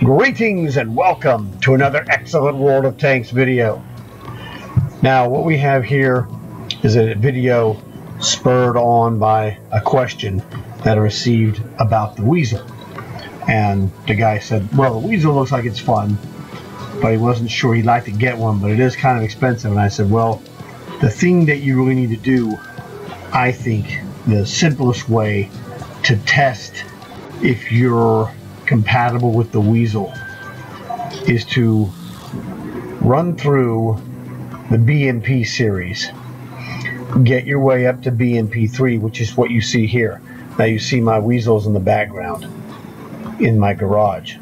Greetings and welcome to another excellent World of Tanks video. Now what we have here is a video spurred on by a question that I received about the Weasel. And the guy said, well the Weasel looks like it's fun, but he wasn't sure he'd like to get one, but it is kind of expensive. And I said, well, the thing that you really need to do, I think, the simplest way to test if you're compatible with the Weasel is to run through the BMP series. Get your way up to BMP3, which is what you see here. Now you see my Weasels in the background in my garage.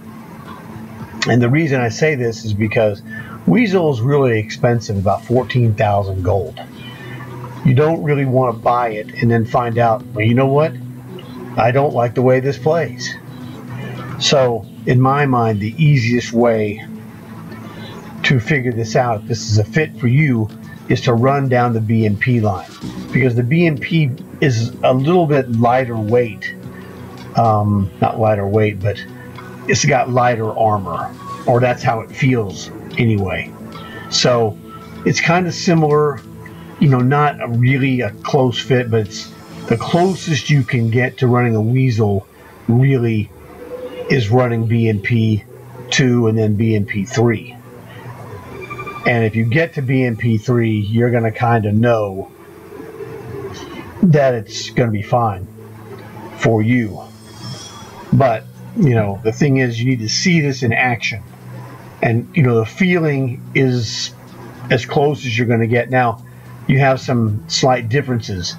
And the reason I say this is because Weasel is really expensive, about 14,000 gold. You don't really want to buy it and then find out, well, you know what? I don't like the way this plays. So, in my mind, the easiest way to figure this out, if this is a fit for you, is to run down the BMP line. Because the BMP is a little bit lighter weight. Um, not lighter weight, but it's got lighter armor. Or that's how it feels anyway. So, it's kind of similar, you know, not a really a close fit, but it's the closest you can get to running a Weasel really is running BMP2 and then BMP3. And if you get to BMP3, you're going to kind of know that it's going to be fine for you. But, you know, the thing is, you need to see this in action. And, you know, the feeling is as close as you're going to get. Now, you have some slight differences.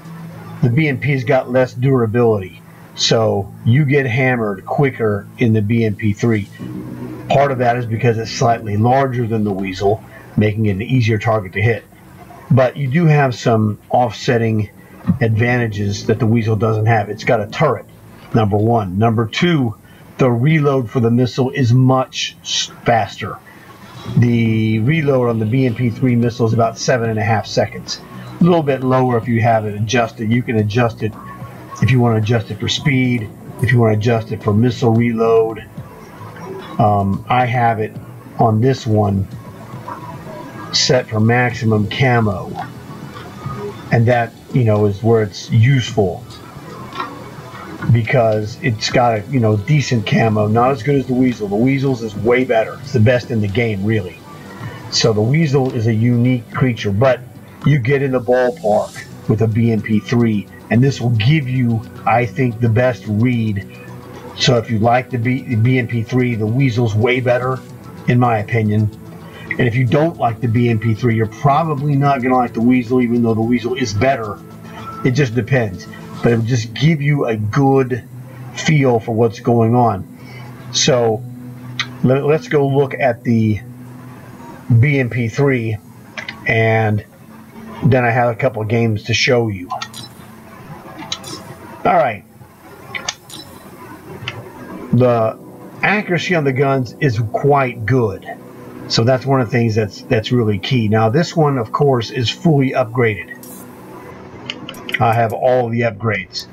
The BMP's got less durability. So you get hammered quicker in the BMP3. Part of that is because it's slightly larger than the Weasel, making it an easier target to hit. But you do have some offsetting advantages that the Weasel doesn't have. It's got a turret, number one. Number two, the reload for the missile is much faster. The reload on the BMP3 missile is about seven and a half seconds. A little bit lower if you have it adjusted. You can adjust it if you want to adjust it for speed, if you want to adjust it for missile reload. Um, I have it on this one set for maximum camo. And that, you know, is where it's useful because it's got a, you know, decent camo, not as good as the Weasel. The Weasel's is way better. It's the best in the game, really. So the Weasel is a unique creature, but you get in the ballpark with a BMP3 and this will give you, I think, the best read. So if you like the, B, the BMP3, the Weasel's way better, in my opinion. And if you don't like the BMP3, you're probably not going to like the Weasel, even though the Weasel is better. It just depends. But it will just give you a good feel for what's going on. So let, us go look at the BMP3 and then I have a couple of games to show you. All right. The accuracy on the guns is quite good. So that's one of the things that's that's really key. Now this one, of course, is fully upgraded. I have all the upgrades.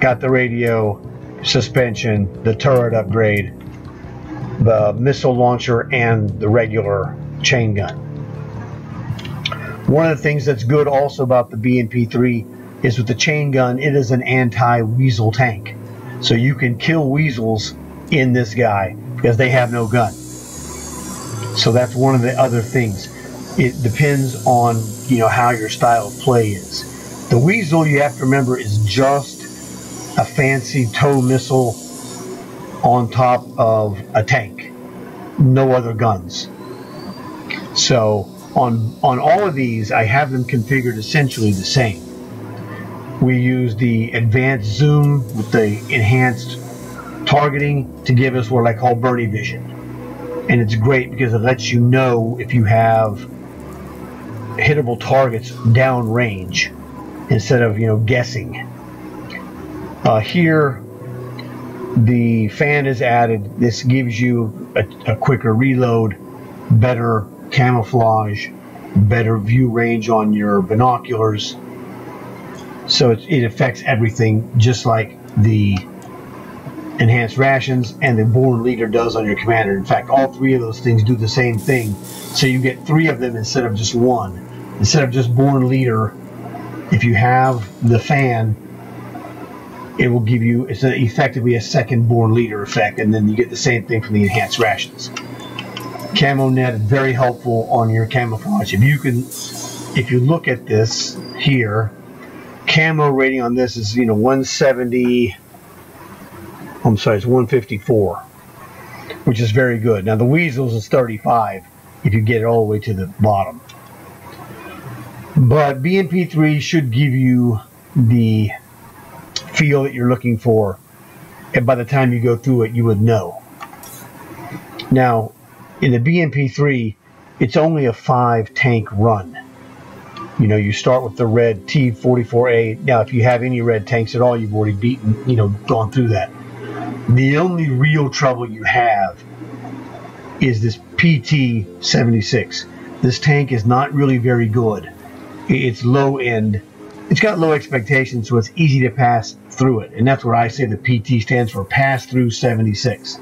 Got the radio, suspension, the turret upgrade, the missile launcher, and the regular chain gun. One of the things that's good also about the BMP3 is with the chain gun, it is an anti-weasel tank. So you can kill weasels in this guy because they have no gun. So that's one of the other things. It depends on, you know, how your style of play is. The weasel, you have to remember, is just a fancy TOW missile on top of a tank. No other guns. So on on all of these, I have them configured essentially the same. We use the advanced zoom with the enhanced targeting to give us what I call birdie vision. And it's great because it lets you know if you have hittable targets downrange instead of, you know, guessing. Uh, here, the fan is added. This gives you a, a quicker reload, better camouflage, better view range on your binoculars so it, it affects everything just like the enhanced rations, and the born leader does on your commander. In fact, all three of those things do the same thing. So you get three of them instead of just one. Instead of just born leader, if you have the fan, it will give you it's effectively a second born leader effect, and then you get the same thing from the enhanced rations. Camo net very helpful on your camouflage. If you can, if you look at this here, camo rating on this is you know 170. I'm sorry, it's 154, which is very good. Now the weasels is 35 if you get it all the way to the bottom. But BMP3 should give you the feel that you're looking for, and by the time you go through it, you would know. Now, in the BMP3, it's only a five tank run. You know, you start with the red T44A. Now, if you have any red tanks at all, you've already beaten, you know, gone through that. The only real trouble you have is this PT76. This tank is not really very good. It's low end. It's got low expectations, so it's easy to pass through it. And that's what I say the PT stands for pass through 76.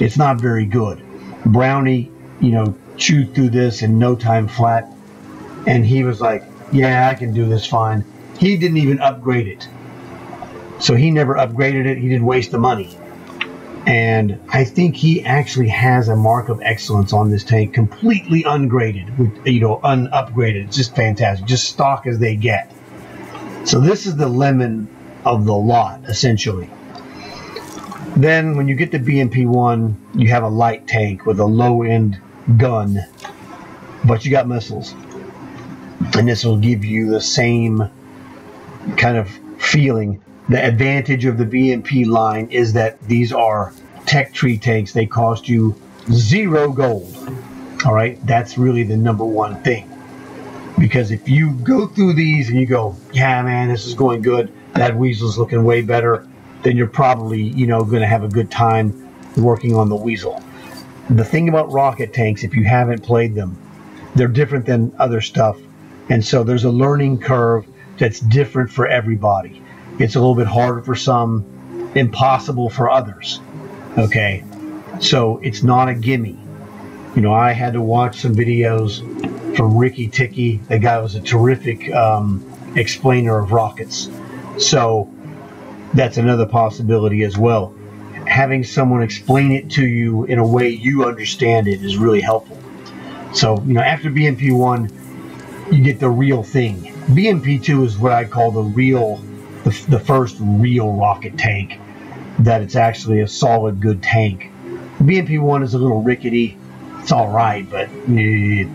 It's not very good. Brownie, you know, chewed through this in no time flat. And he was like, yeah, I can do this fine. He didn't even upgrade it. So he never upgraded it. He didn't waste the money. And I think he actually has a mark of excellence on this tank, completely ungraded, with, you know, unupgraded. It's just fantastic, just stock as they get. So this is the lemon of the lot, essentially. Then when you get to BMP-1, you have a light tank with a low-end gun, but you got missiles. And this will give you the same kind of feeling. The advantage of the BMP line is that these are tech tree tanks. They cost you zero gold. All right, that's really the number one thing. Because if you go through these and you go, yeah, man, this is going good, that weasel's looking way better, then you're probably, you know, going to have a good time working on the weasel. The thing about rocket tanks, if you haven't played them, they're different than other stuff. And so there's a learning curve that's different for everybody. It's a little bit harder for some, impossible for others. Okay. So it's not a gimme. You know, I had to watch some videos from Ricky Ticky. The guy was a terrific um, explainer of rockets. So that's another possibility as well. Having someone explain it to you in a way you understand it is really helpful. So, you know, after BMP 1, you get the real thing. BMP 2 is what I call the real, the, the first real rocket tank, that it's actually a solid, good tank. BMP 1 is a little rickety. It's all right, but it,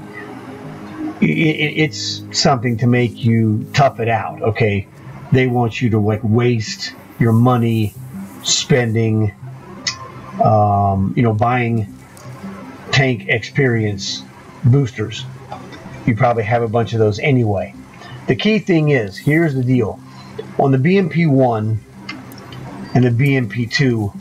it, it's something to make you tough it out, okay? they want you to like waste your money spending, um, you know, buying tank experience boosters. You probably have a bunch of those anyway. The key thing is here's the deal on the BMP 1 and the BMP 2,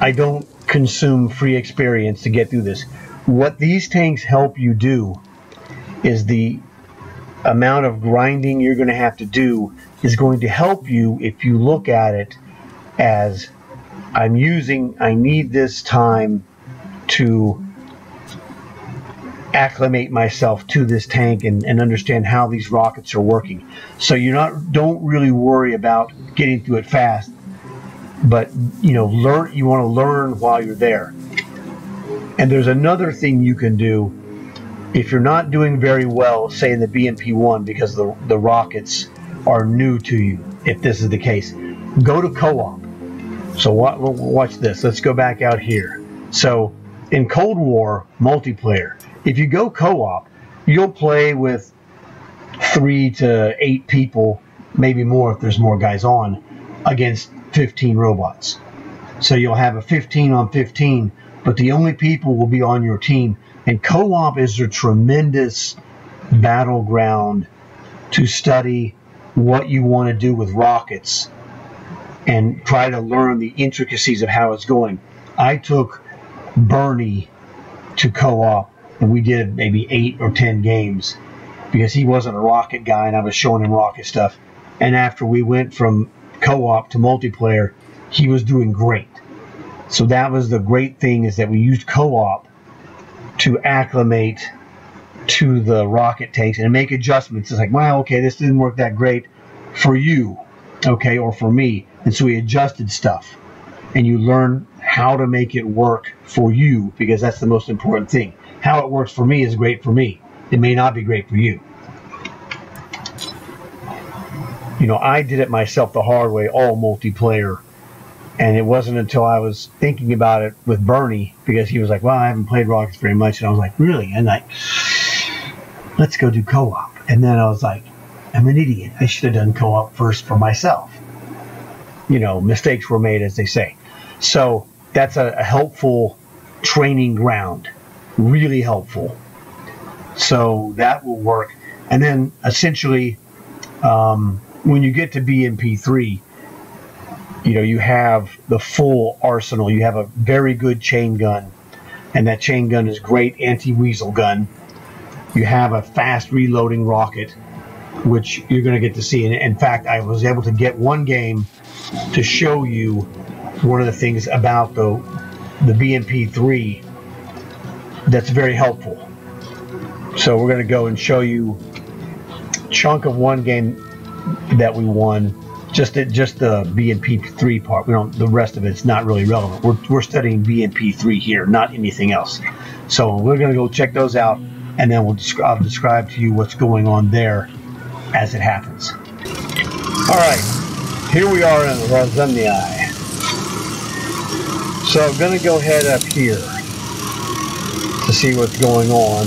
I don't consume free experience to get through this. What these tanks help you do is the amount of grinding you're going to have to do is going to help you if you look at it as I'm using, I need this time to acclimate myself to this tank and, and understand how these rockets are working. So you're not, don't really worry about getting through it fast, but you know, learn, you want to learn while you're there. And there's another thing you can do if you're not doing very well, say in the BMP1, because the, the rockets are new to you, if this is the case, go to co-op. So watch this. Let's go back out here. So in Cold War multiplayer, if you go co-op, you'll play with three to eight people, maybe more if there's more guys on, against 15 robots. So you'll have a 15 on 15, but the only people will be on your team and co op is a tremendous battleground to study what you want to do with rockets and try to learn the intricacies of how it's going. I took Bernie to co op, and we did maybe eight or ten games because he wasn't a rocket guy and I was showing him rocket stuff. And after we went from co op to multiplayer, he was doing great. So that was the great thing is that we used co-op to acclimate to the rocket tanks and make adjustments. It's like, wow, okay, this didn't work that great for you, okay, or for me. And so we adjusted stuff. And you learn how to make it work for you because that's the most important thing. How it works for me is great for me. It may not be great for you. You know, I did it myself the hard way, all multiplayer. And it wasn't until I was thinking about it with Bernie because he was like, Well, I haven't played Rockets very much. And I was like, Really? And like, let's go do co op. And then I was like, I'm an idiot. I should have done co op first for myself. You know, mistakes were made, as they say. So that's a, a helpful training ground. Really helpful. So that will work. And then essentially, um, when you get to BMP3, you know, you have the full arsenal. You have a very good chain gun, and that chain gun is great anti-weasel gun. You have a fast reloading rocket, which you're going to get to see. And in fact, I was able to get one game to show you one of the things about the the BMP3 that's very helpful. So we're going to go and show you chunk of one game that we won. Just just the BMP3 part. We don't. The rest of it's not really relevant. We're, we're studying BMP3 here, not anything else. So we're going to go check those out, and then we'll I'll describe to you what's going on there as it happens. All right, here we are in Rozumnyi. So I'm going to go head up here see what's going on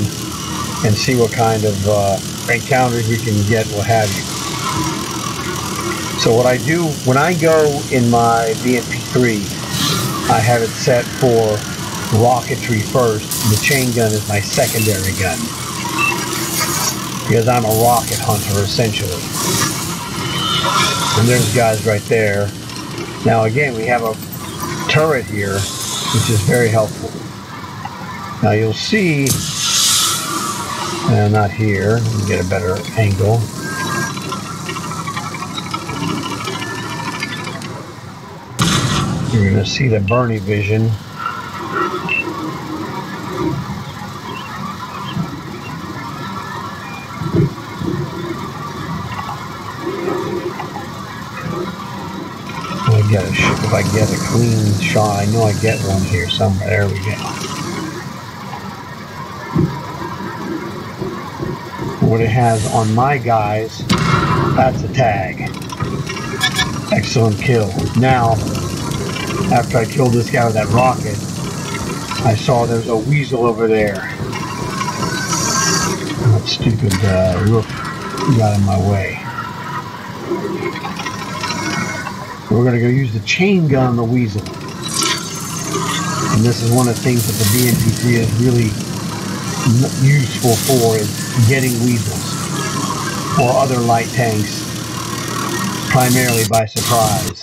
and see what kind of uh, encounters we can get, what have you. So what I do, when I go in my BMP3, I have it set for rocketry first. The chain gun is my secondary gun. Because I'm a rocket hunter, essentially. And there's guys right there. Now again, we have a turret here, which is very helpful. Now you'll see, uh, not here, get a better angle. You're going to see the Bernie vision. I get a, if I get a clean shot, I know I get one here somewhere. There we go. What it has on my guys, that's a tag. Excellent kill. Now, after I killed this guy with that rocket, I saw there's a weasel over there. That stupid uh, got in my way. We're going to go use the chain gun on the weasel. And this is one of the things that the BMP3 is really useful for is getting weasels or other light tanks primarily by surprise.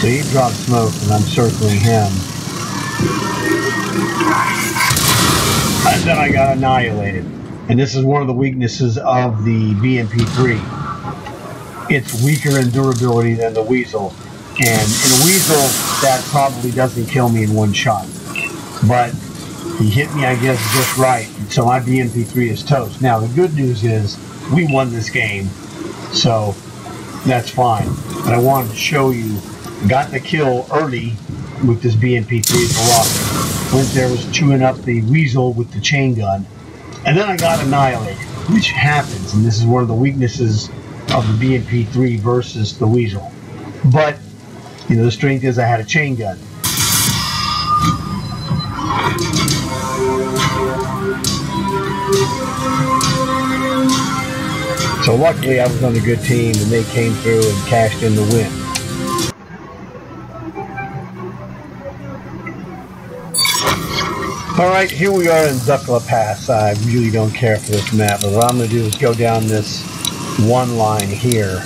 So he dropped smoke and I'm circling him. And then I got annihilated. And this is one of the weaknesses of the BMP3. It's weaker in durability than the Weasel. And in a Weasel, that probably doesn't kill me in one shot. But he hit me, I guess, just right. So my BMP3 is toast. Now, the good news is we won this game. So that's fine. But I wanted to show you, got the kill early with this BMP3 for rocket. Went there, was chewing up the Weasel with the chain gun and then I got annihilated, which happens, and this is one of the weaknesses of the BMP3 versus the Weasel. But, you know, the strength is I had a chain gun. So luckily I was on a good team and they came through and cashed in the win. Alright, here we are in Zukla Pass. I really don't care for this map, but what I'm going to do is go down this one line here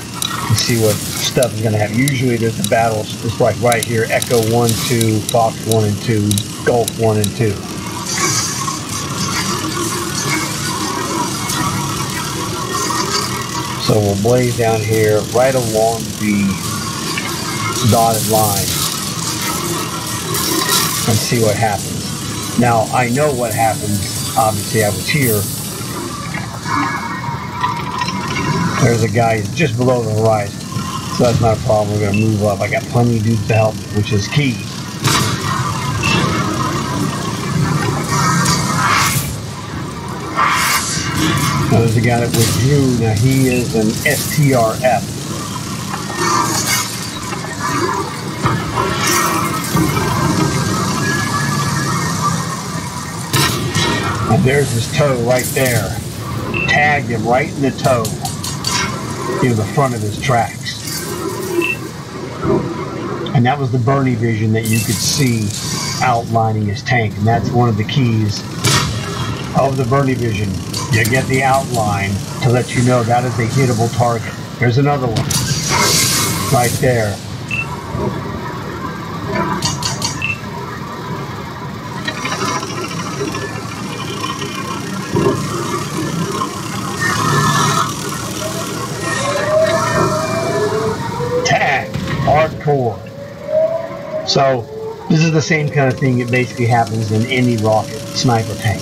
see what stuff is going to happen. Usually there's the battles, it's like right here, Echo 1, 2, Fox 1 and 2, Gulf 1 and 2. So we'll blaze down here right along the dotted line and see what happens. Now I know what happens. Obviously I was here. There's a guy just below the horizon. So that's not a problem. We're going to move up. I got plenty of dudes to help, which is key. Now there's a guy that withdrew. Now he is an STRF. There's his toe right there. Tagged him right in the toe. Near the front of his tracks. And that was the Bernie vision that you could see outlining his tank. And that's one of the keys of the Bernie vision. You get the outline to let you know that is a hittable target. There's another one. Right there. Tag. Hardcore. So this is the same kind of thing that basically happens in any rocket sniper tank.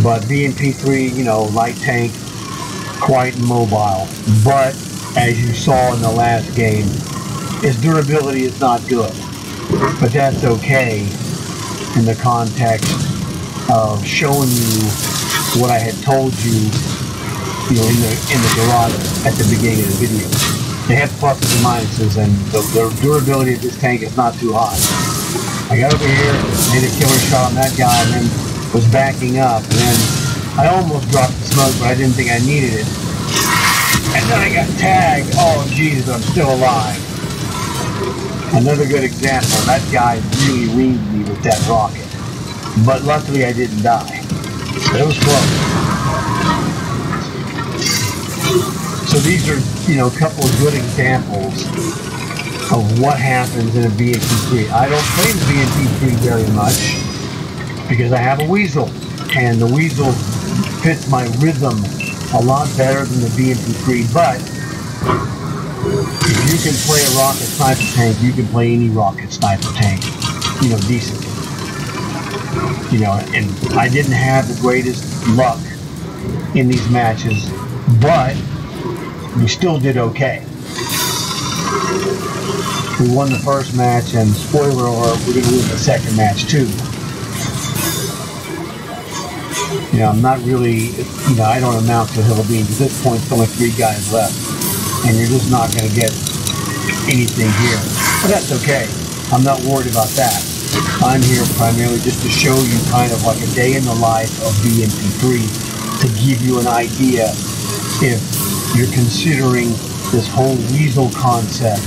But BMP3, you know, light tank, quite mobile. But as you saw in the last game, its durability is not good. But that's okay in the context of showing you what I had told you, you know, in the in the garage at the beginning of the video. They have pluses and minuses, and the, the durability of this tank is not too high. I got over here, made a killer shot on that guy, and then was backing up, and then I almost dropped the smoke, but I didn't think I needed it. And then I got tagged. Oh, Jesus, I'm still alive. Another good example. That guy really reamed me with that rocket. But luckily I didn't die. It was close. So these are, you know, a couple of good examples of what happens in a BMP3. I don't play the BMP3 very much because I have a Weasel. And the Weasel fits my rhythm a lot better than the BMP3. But if you can play a rocket sniper tank, you can play any rocket sniper tank, you know, decently. You know, and I didn't have the greatest luck in these matches, but we still did okay. We won the first match, and spoiler alert, we're going to win the second match too. You know, I'm not really, you know, I don't amount to a hill of beans. At this point, there's only three guys left, and you're just not going to get anything here. But that's okay. I'm not worried about that. I'm here primarily just to show you kind of like a day in the life of BMP3 to give you an idea if you're considering this whole weasel concept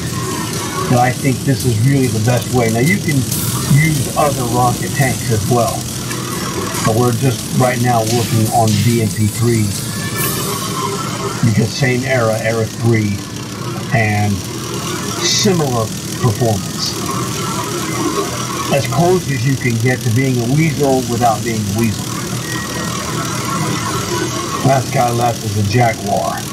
that I think this is really the best way. Now you can use other rocket tanks as well. But we're just right now working on BMP3 because same era, era 3, and similar performance. As close as you can get to being a weasel without being a weasel. Last guy left is a Jaguar.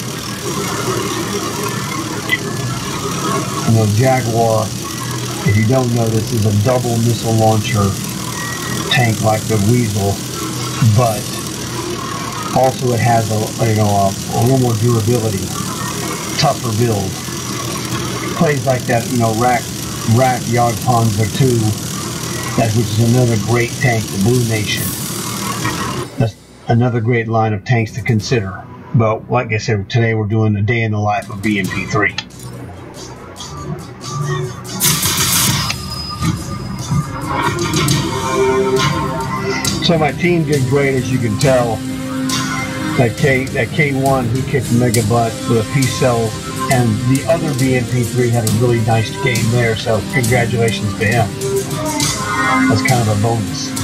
The Jaguar, if you don't know, this is a double missile launcher tank like the Weasel, but also it has a you know a, a little more durability, tougher build. Plays like that you know rack rack Jagdpanzer 2, that which is another great tank, the Blue Nation. That's another great line of tanks to consider. But like I said, today we're doing a day in the life of BMP3. So my team did great, as you can tell. That K that K1 he kicked mega butt with a P cell, and the other BMP3 had a really nice game there. So congratulations to him. That's kind of a bonus.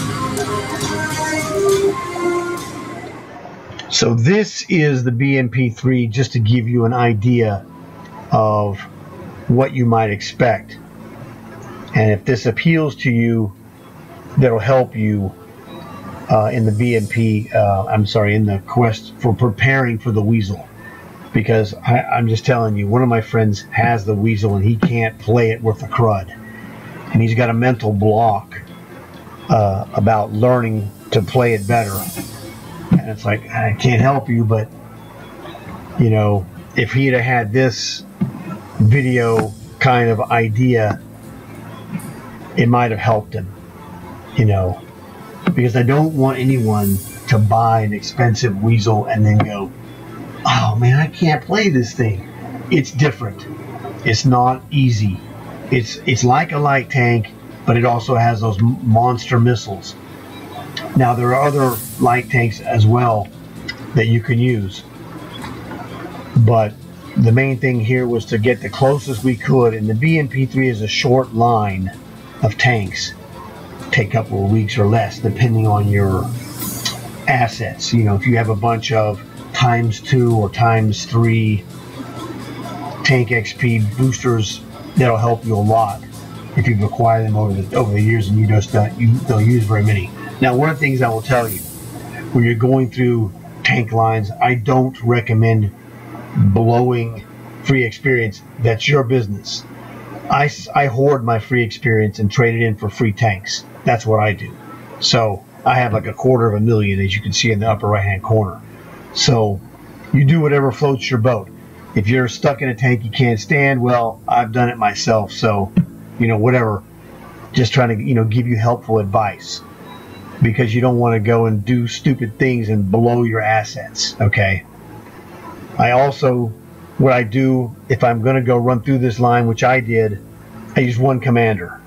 So this is the BMP3 just to give you an idea of what you might expect. And if this appeals to you, that'll help you uh, in the BMP. Uh, I'm sorry, in the quest for preparing for the weasel. Because I, I'm just telling you, one of my friends has the weasel and he can't play it worth a crud, and he's got a mental block uh, about learning to play it better. And it's like I can't help you, but you know, if he'd have had this video kind of idea, it might have helped him. You know, because I don't want anyone to buy an expensive weasel and then go, oh man, I can't play this thing. It's different. It's not easy. It's it's like a light tank, but it also has those monster missiles. Now there are other light tanks as well that you can use, but the main thing here was to get the closest we could, and the BMP3 is a short line of tanks take a couple of weeks or less, depending on your assets. You know, if you have a bunch of times two or times three tank XP boosters, that'll help you a lot if you've acquired them over the over the years and you just uh, you don't use very many. Now, one of the things I will tell you when you're going through tank lines, I don't recommend blowing free experience. That's your business. I, I hoard my free experience and trade it in for free tanks. That's what I do. So I have like a quarter of a million, as you can see in the upper right hand corner. So you do whatever floats your boat. If you're stuck in a tank you can't stand, well, I've done it myself. So, you know, whatever. Just trying to, you know, give you helpful advice because you don't want to go and do stupid things and blow your assets. Okay. I also, what I do if I'm going to go run through this line, which I did, I used one commander.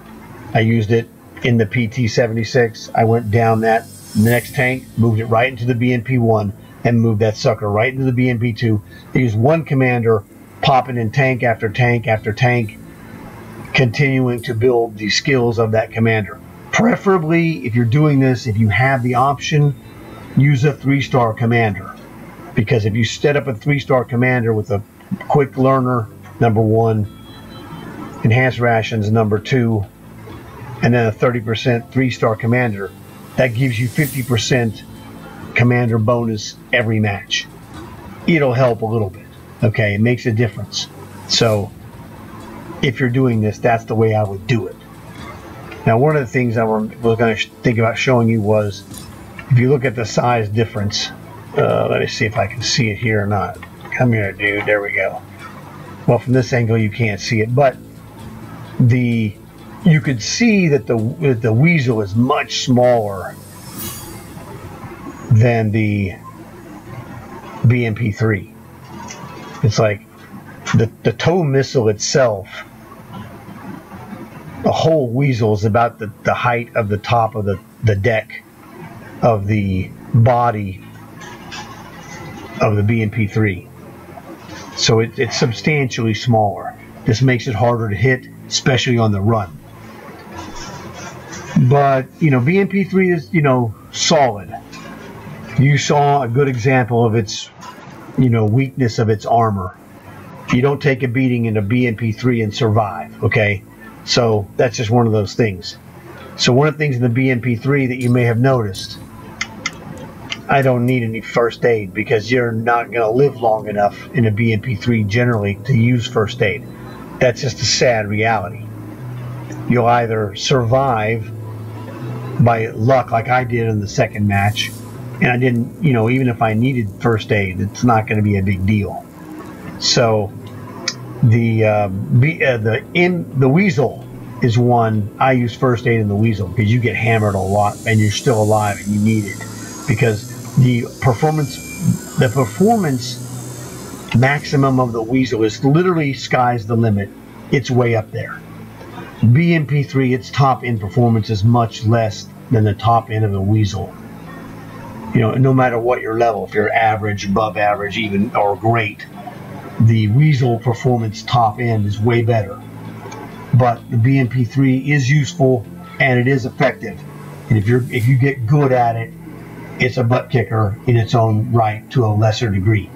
I used it in the PT-76. I went down that next tank, moved it right into the BMP 1, and moved that sucker right into the BMP 2. I used one commander popping in tank after tank after tank, continuing to build the skills of that commander. Preferably, if you're doing this, if you have the option, use a three-star commander. Because if you set up a three-star commander with a quick learner, number one, enhanced rations, number two, and then a 30% three star commander, that gives you 50% commander bonus every match. It'll help a little bit. Okay, it makes a difference. So if you're doing this, that's the way I would do it. Now, one of the things I was going to think about showing you was if you look at the size difference, uh, let me see if I can see it here or not. Come here, dude. There we go. Well, from this angle, you can't see it, but the you could see that the that the weasel is much smaller than the BMP3. It's like the the TOW missile itself. The whole weasel is about the, the height of the top of the, the deck of the body of the BMP3. So it, it's substantially smaller. This makes it harder to hit, especially on the run. But, you know, BMP3 is, you know, solid. You saw a good example of its, you know, weakness of its armor. You don't take a beating in a BMP3 and survive, okay? So that's just one of those things. So one of the things in the BMP3 that you may have noticed, I don't need any first aid because you're not going to live long enough in a BMP3 generally to use first aid. That's just a sad reality. You'll either survive by luck like I did in the second match. And I didn't, you know, even if I needed first aid, it's not going to be a big deal. So the uh, be, uh, the in the weasel is one I use first aid in the weasel because you get hammered a lot and you're still alive and you need it because the performance the performance maximum of the weasel is literally sky's the limit. It's way up there. BMP3, its top end performance is much less than the top end of the Weasel. You know, no matter what your level, if you're average, above average, even or great, the Weasel performance top end is way better. But the BMP3 is useful and it is effective. And if you're if you get good at it, it's a butt kicker in its own right to a lesser degree.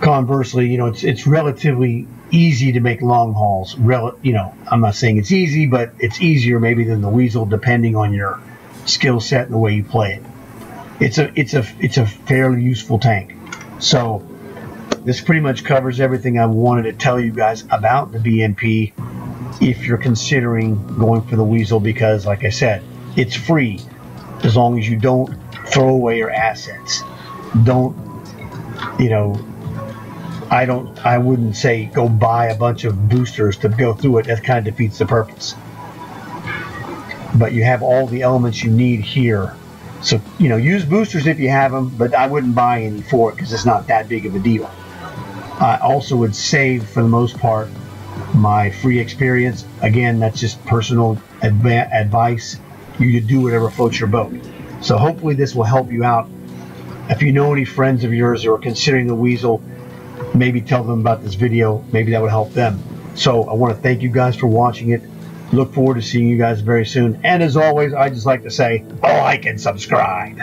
Conversely, you know, it's it's relatively easy to make long hauls. Rel- you know, I'm not saying it's easy, but it's easier maybe than the Weasel, depending on your skill set and the way you play it. It's a it's a it's a fairly useful tank. So this pretty much covers everything I wanted to tell you guys about the BMP if you're considering going for the Weasel because like I said, it's free as long as you don't throw away your assets. Don't you know I don't I wouldn't say go buy a bunch of boosters to go through it. That kind of defeats the purpose. But you have all the elements you need here. So, you know, use boosters if you have them, but I wouldn't buy any for it because it's not that big of a deal. I also would save, for the most part, my free experience. Again, that's just personal adva- advice. You to do whatever floats your boat. So hopefully this will help you out. If you know any friends of yours who are considering the Weasel, maybe tell them about this video. Maybe that would help them. So I want to thank you guys for watching it. Look forward to seeing you guys very soon. And as always, I just like to say, like and subscribe.